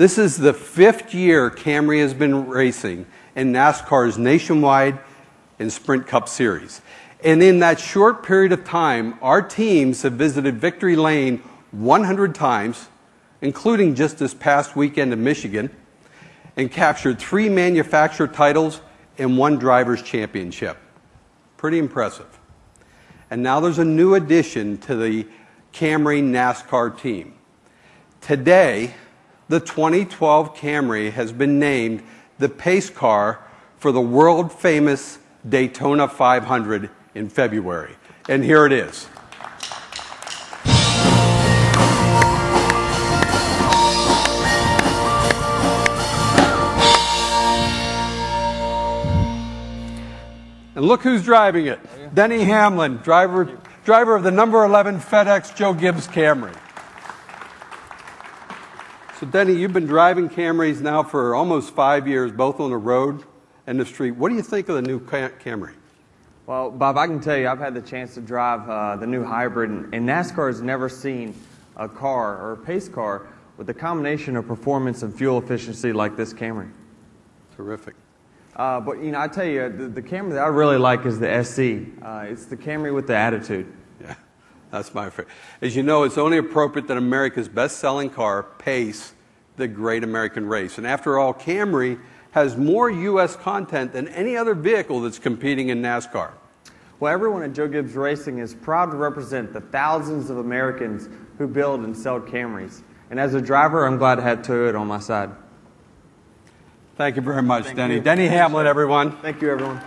This is the fifth year Camry has been racing in NASCAR's nationwide and Sprint Cup Series. And in that short period of time, our teams have visited Victory Lane 100 times, including just this past weekend in Michigan, and captured three manufacturer titles and one driver's championship. Pretty impressive. And now there's a new addition to the Camry NASCAR team. Today, the 2012 Camry has been named the pace car for the world famous Daytona 500 in February. And here it is. And look who's driving it. Denny Hamlin, driver, driver of the number 11 FedEx Joe Gibbs Camry. So, Denny, you've been driving Camrys now for almost five years, both on the road and the street. What do you think of the new Camry? Well, Bob, I can tell you, I've had the chance to drive uh, the new hybrid, and, and NASCAR has never seen a car or a pace car with a combination of performance and fuel efficiency like this Camry. Terrific. Uh, but you know, I tell you, the, the Camry that I really like is the SE. Uh, it's the Camry with the attitude. That's my favorite. As you know, it's only appropriate that America's best-selling car pace the great American race. And after all, Camry has more U.S. content than any other vehicle that's competing in NASCAR. Well, everyone at Joe Gibbs Racing is proud to represent the thousands of Americans who build and sell Camrys. And as a driver, I'm glad to have Toyota on my side. Thank you very much, Thank Denny. You. Denny Hamlin, everyone. Thank you, everyone.